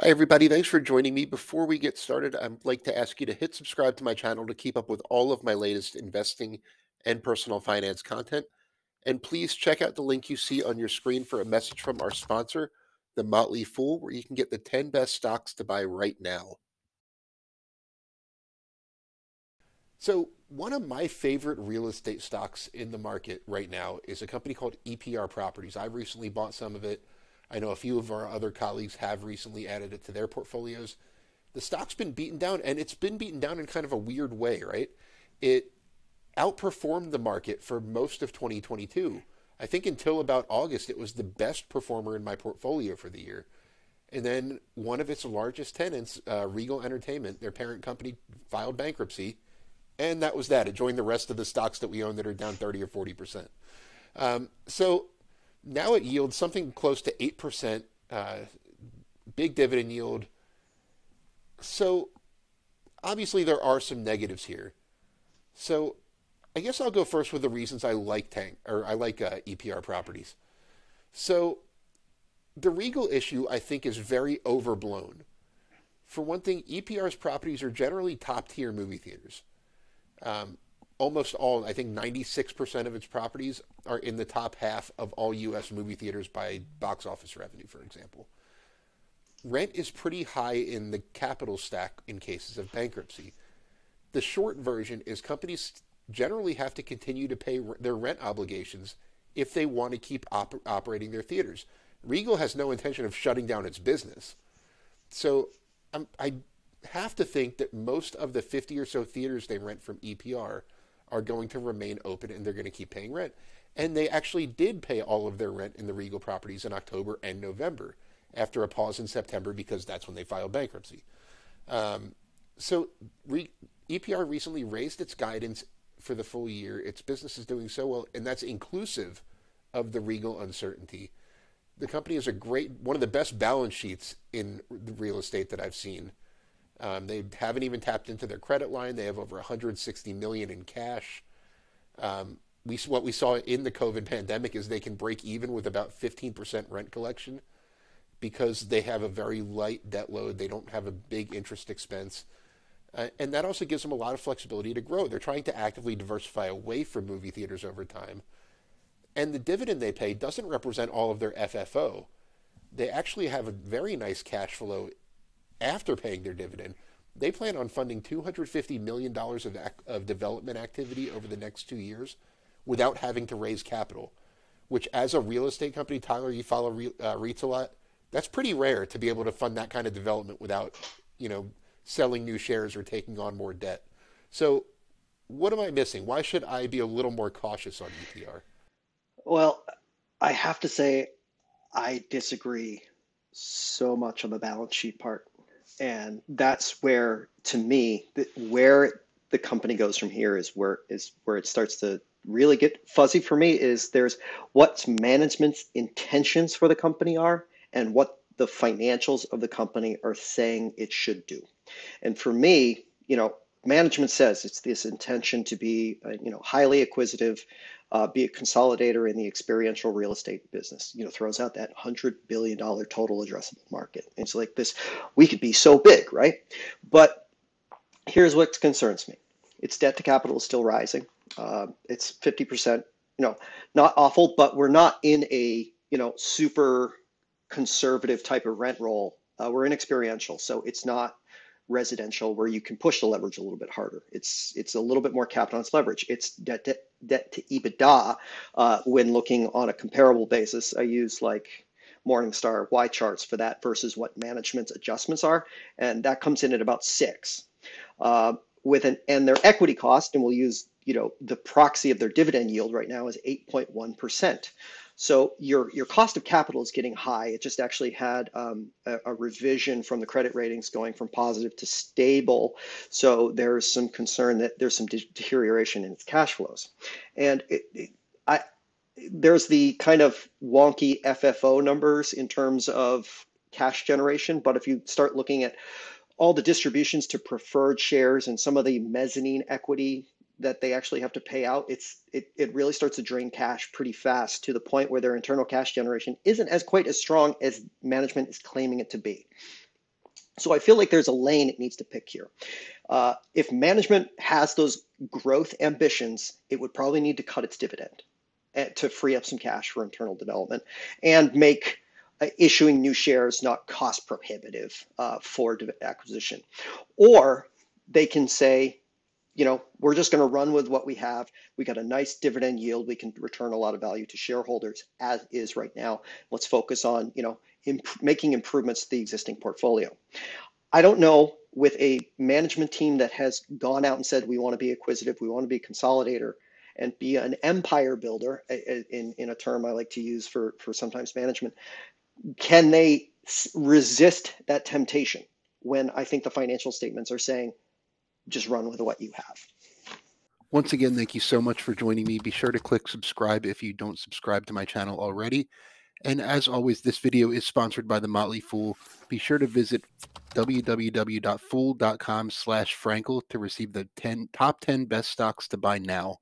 Hi, everybody. Thanks for joining me. Before we get started, I'd like to ask you to hit subscribe to my channel to keep up with all of my latest investing and personal finance content. And please check out the link you see on your screen for a message from our sponsor, The Motley Fool, where you can get the 10 best stocks to buy right now. So, one of my favorite real estate stocks in the market right now is a company called EPR Properties. I recently bought some of it. I know a few of our other colleagues have recently added it to their portfolios. The stock's been beaten down, and it's been beaten down in kind of a weird way, right? It outperformed the market for most of 2022. I think until about August, it was the best performer in my portfolio for the year. And then one of its largest tenants, uh, Regal Entertainment, their parent company, filed bankruptcy. And that was that. It joined the rest of the stocks that we own that are down 30 or 40%. Um, so now it yields something close to 8%, uh, big dividend yield. So obviously there are some negatives here. So I guess I'll go first with the reasons I like tank or I like uh, EPR properties. So the Regal issue I think is very overblown. For one thing, EPR's properties are generally top tier movie theaters. Um, almost all, I think 96% of its properties are in the top half of all U.S. movie theaters by box office revenue, for example. Rent is pretty high in the capital stack in cases of bankruptcy. The short version is companies generally have to continue to pay their rent obligations if they want to keep op- operating their theaters. Regal has no intention of shutting down its business. So um, I have to think that most of the 50 or so theaters they rent from EPR are going to remain open and they're going to keep paying rent. And they actually did pay all of their rent in the Regal properties in October and November after a pause in September because that's when they filed bankruptcy. Um, so re- EPR recently raised its guidance for the full year. Its business is doing so well, and that's inclusive of the Regal uncertainty. The company has a great, one of the best balance sheets in the real estate that I've seen. Um, they haven't even tapped into their credit line. They have over 160 million in cash. Um, we what we saw in the COVID pandemic is they can break even with about 15% rent collection because they have a very light debt load. They don't have a big interest expense. Uh, and that also gives them a lot of flexibility to grow. They're trying to actively diversify away from movie theaters over time. And the dividend they pay doesn't represent all of their FFO. They actually have a very nice cash flow after paying their dividend. They plan on funding $250 million of, of development activity over the next two years without having to raise capital, which, as a real estate company, Tyler, you follow re, uh, REITs a lot. That's pretty rare to be able to fund that kind of development without, you know, selling new shares or taking on more debt. So, what am I missing? Why should I be a little more cautious on EPR? Well, I have to say, I disagree so much on the balance sheet part and that's where to me where the company goes from here is where is where it starts to really get fuzzy for me is there's what management's intentions for the company are and what the financials of the company are saying it should do. And for me you know management says it's this intention to be uh, you know highly acquisitive uh, be a consolidator in the experiential real estate business. You know, throws out that hundred billion dollar total addressable market. It's like this, we could be so big, right? But here's what concerns me: its debt to capital is still rising. Uh, it's fifty percent. You know, not awful, but we're not in a you know super conservative type of rent roll. Uh, we're in experiential, so it's not residential where you can push the leverage a little bit harder. It's it's a little bit more its leverage. It's debt to, debt to EBITDA uh, when looking on a comparable basis. I use like Morningstar YCharts for that versus what management's adjustments are, and that comes in at about six. Uh, with an and their equity cost, and we'll use you know the proxy of their dividend yield right now is 8.1 percent. So your your cost of capital is getting high. It just actually had um, a, a, revision from the credit ratings going from positive to stable. So there's some concern that there's some de- deterioration in its cash flows, and it, it, I there's the kind of wonky FFO numbers in terms of cash generation. But if you start looking at all the distributions to preferred shares and some of the mezzanine equity that they actually have to pay out, it's it, it really starts to drain cash pretty fast to the point where their internal cash generation isn't as quite as strong as management is claiming it to be. So I feel like there's a lane it needs to pick here. Uh, if management has those growth ambitions, it would probably need to cut its dividend eh, to free up some cash for internal development and make uh, issuing new shares not cost prohibitive uh, for acquisition. Or they can say, you know, we're just going to run with what we have. We got a nice dividend yield. We can return a lot of value to shareholders as is right now. Let's focus on, you know, imp- making improvements to the existing portfolio. I don't know with a management team that has gone out and said we want to be acquisitive, we want to be a consolidator, and be an empire builder in, in a term I like to use for, for sometimes management. Can they resist that temptation when I think the financial statements are saying just run with what you have. Once again, thank you so much for joining me. Be sure to click subscribe if you don't subscribe to my channel already. And as always, this video is sponsored by The Motley Fool. Be sure to visit www.fool.com slash Frankel to receive the 10, top 10 best stocks to buy now.